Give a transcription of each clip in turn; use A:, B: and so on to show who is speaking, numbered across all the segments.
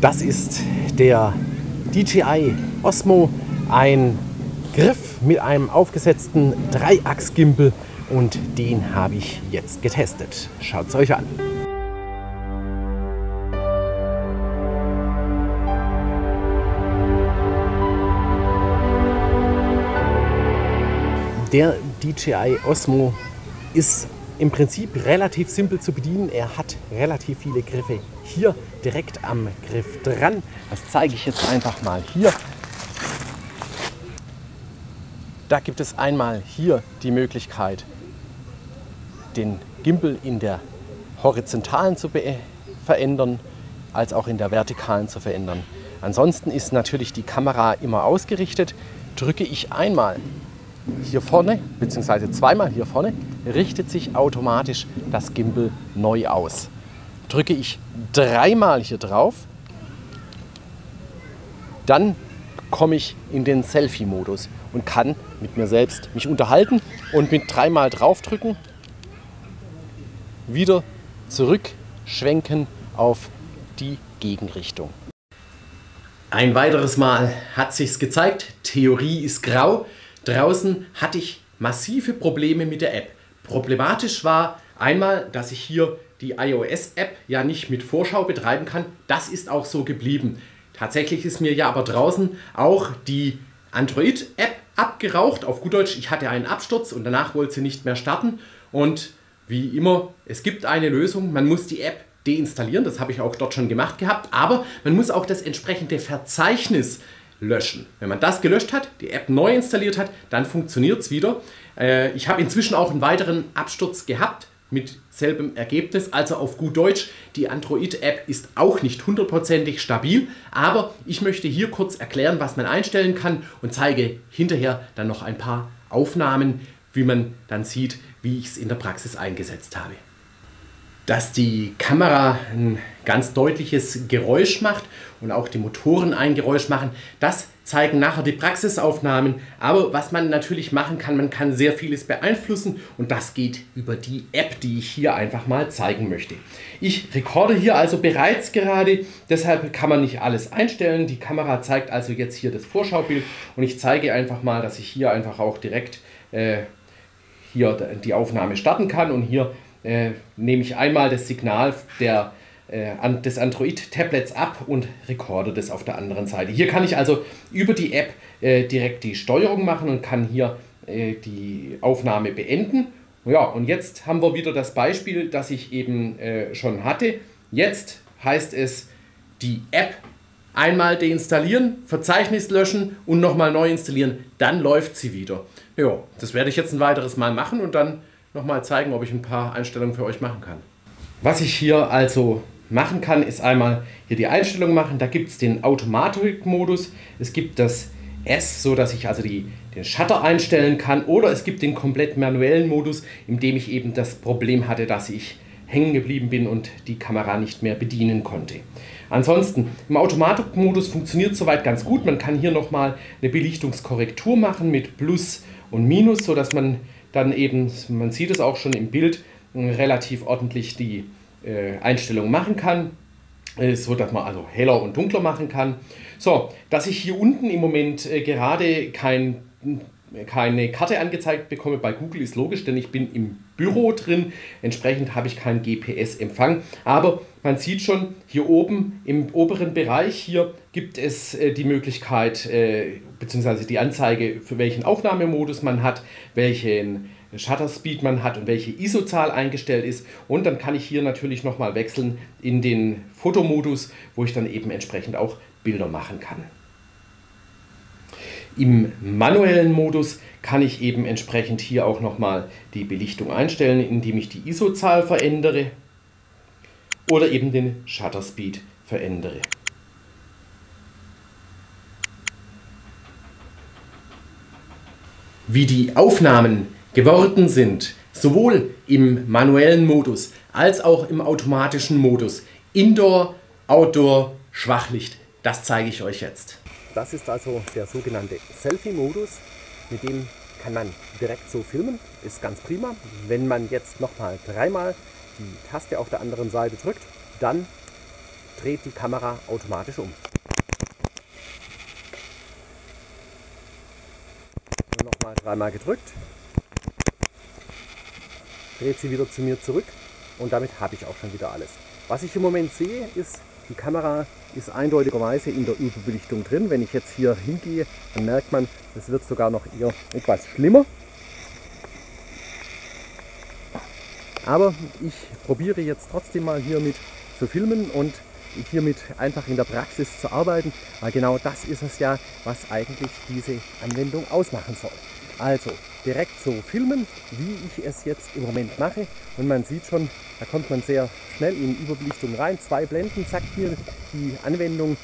A: Das ist der DJI Osmo, ein Griff mit einem aufgesetzten Dreiachs-Gimbal und den habe ich jetzt getestet. Schaut es euch an. Der DJI Osmo ist im Prinzip relativ simpel zu bedienen. Er hat relativ viele Griffe hier direkt am Griff dran. Das zeige ich jetzt einfach mal hier. Da gibt es einmal hier die Möglichkeit, den Gimbal in der horizontalen zu verändern, als auch in der vertikalen zu verändern. Ansonsten ist natürlich die Kamera immer ausgerichtet. Drücke ich einmal hier vorne, beziehungsweise zweimal hier vorne, richtet sich automatisch das Gimbal neu aus. Drücke ich dreimal hier drauf, dann komme ich in den Selfie-Modus und kann mit mir selbst mich unterhalten und mit dreimal draufdrücken wieder zurückschwenken auf die Gegenrichtung. Ein weiteres Mal hat sich's gezeigt, Theorie ist grau. Draußen hatte ich massive Probleme mit der App. Problematisch war einmal, dass ich hier die iOS-App ja nicht mit Vorschau betreiben kann. Das ist auch so geblieben. Tatsächlich ist mir ja aber draußen auch die Android-App abgeraucht. Auf gut Deutsch, ich hatte einen Absturz und danach wollte sie nicht mehr starten. Und wie immer, es gibt eine Lösung. Man muss die App deinstallieren. Das habe ich auch dort schon gemacht gehabt. Aber man muss auch das entsprechende Verzeichnis löschen. Wenn man das gelöscht hat, die App neu installiert hat, dann funktioniert es wieder. Äh, ich habe inzwischen auch einen weiteren Absturz gehabt mit selbem Ergebnis. Also auf gut Deutsch, die Android-App ist auch nicht hundertprozentig stabil, aber ich möchte hier kurz erklären, was man einstellen kann und zeige hinterher dann noch ein paar Aufnahmen, wie man dann sieht, wie ich es in der Praxis eingesetzt habe dass die Kamera ein ganz deutliches Geräusch macht und auch die Motoren ein Geräusch machen. Das zeigen nachher die Praxisaufnahmen. Aber was man natürlich machen kann, man kann sehr vieles beeinflussen und das geht über die App, die ich hier einfach mal zeigen möchte. Ich rekorde hier also bereits gerade, deshalb kann man nicht alles einstellen. Die Kamera zeigt also jetzt hier das Vorschaubild und ich zeige einfach mal, dass ich hier einfach auch direkt äh, hier die Aufnahme starten kann und hier äh, nehme ich einmal das Signal der, äh, des Android-Tablets ab und rekorde das auf der anderen Seite. Hier kann ich also über die App äh, direkt die Steuerung machen und kann hier äh, die Aufnahme beenden. Ja, und jetzt haben wir wieder das Beispiel, das ich eben äh, schon hatte. Jetzt heißt es, die App einmal deinstallieren, Verzeichnis löschen und nochmal neu installieren, dann läuft sie wieder. Ja, das werde ich jetzt ein weiteres Mal machen und dann nochmal zeigen, ob ich ein paar Einstellungen für euch machen kann. Was ich hier also machen kann, ist einmal hier die Einstellung machen. Da gibt es den Automatik-Modus, es gibt das S, so dass ich also die, den Shutter einstellen kann oder es gibt den komplett manuellen Modus, in dem ich eben das Problem hatte, dass ich hängen geblieben bin und die Kamera nicht mehr bedienen konnte. Ansonsten, im Automatikmodus funktioniert soweit ganz gut. Man kann hier nochmal eine Belichtungskorrektur machen mit Plus und Minus, sodass man dann eben, man sieht es auch schon im Bild, relativ ordentlich die äh, Einstellung machen kann. Äh, so dass man also heller und dunkler machen kann. So, dass ich hier unten im Moment äh, gerade kein keine Karte angezeigt bekomme bei Google ist logisch, denn ich bin im Büro drin. Entsprechend habe ich keinen GPS-Empfang. Aber man sieht schon, hier oben im oberen Bereich hier gibt es äh, die Möglichkeit, äh, beziehungsweise die Anzeige, für welchen Aufnahmemodus man hat, welchen Shutter Speed man hat und welche ISO-Zahl eingestellt ist. Und dann kann ich hier natürlich nochmal wechseln in den Fotomodus, wo ich dann eben entsprechend auch Bilder machen kann. Im manuellen Modus kann ich eben entsprechend hier auch nochmal die Belichtung einstellen, indem ich die ISO-Zahl verändere oder eben den Shutter Speed verändere. Wie die Aufnahmen geworden sind, sowohl im manuellen Modus als auch im automatischen Modus, Indoor, Outdoor, Schwachlicht, das zeige ich euch jetzt. Das ist also der sogenannte Selfie-Modus. Mit dem kann man direkt so filmen. Ist ganz prima. Wenn man jetzt nochmal dreimal die Taste auf der anderen Seite drückt, dann dreht die Kamera automatisch um. Nochmal dreimal gedrückt, dreht sie wieder zu mir zurück und damit habe ich auch schon wieder alles. Was ich im Moment sehe, ist, die Kamera ist eindeutigerweise in der Überbelichtung drin. Wenn ich jetzt hier hingehe, dann merkt man, es wird sogar noch eher etwas schlimmer. Aber ich probiere jetzt trotzdem mal hiermit zu filmen und hiermit einfach in der Praxis zu arbeiten, weil genau das ist es ja, was eigentlich diese Anwendung ausmachen soll. Also direkt so filmen, wie ich es jetzt im Moment mache und man sieht schon, da kommt man sehr schnell in Überbelichtung rein. Zwei Blenden sagt mir die Anwendung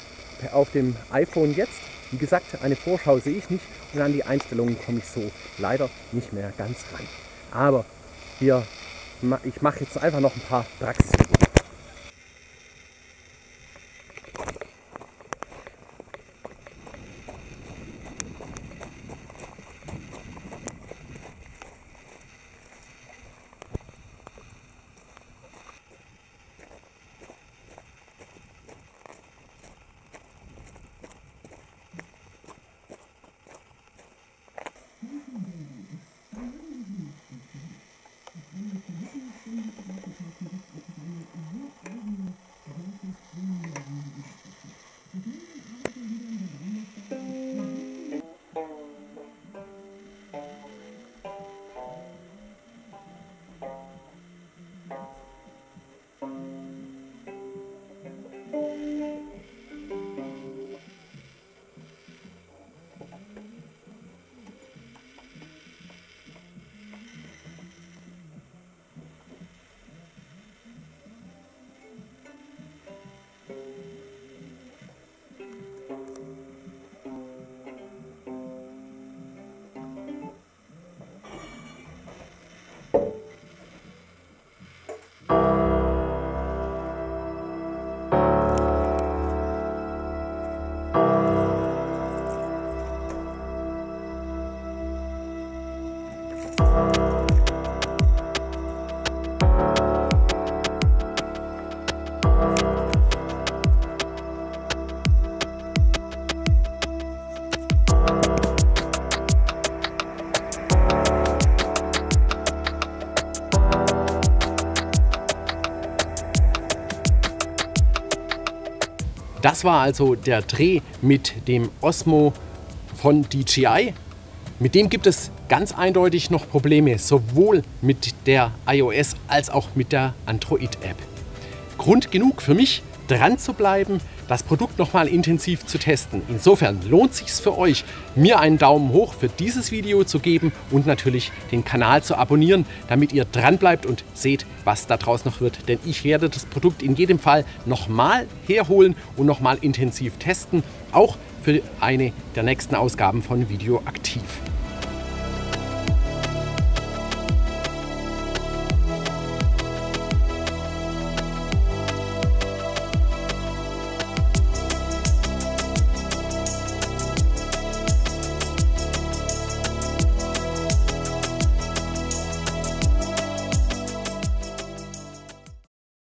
A: auf dem iPhone jetzt. Wie gesagt, eine Vorschau sehe ich nicht und an die Einstellungen komme ich so leider nicht mehr ganz ran. Aber wir, ich mache jetzt einfach noch ein paar Praxisübungen. Das war also der Dreh mit dem Osmo von DJI. Mit dem gibt es ganz eindeutig noch Probleme, sowohl mit der iOS als auch mit der Android-App. Grund genug für mich, dran zu bleiben, das Produkt nochmal intensiv zu testen. Insofern lohnt es sich für euch, mir einen Daumen hoch für dieses Video zu geben und natürlich den Kanal zu abonnieren, damit ihr dran bleibt und seht, was da draus noch wird. Denn ich werde das Produkt in jedem Fall nochmal herholen und nochmal intensiv testen, auch für eine der nächsten Ausgaben von Video aktiv.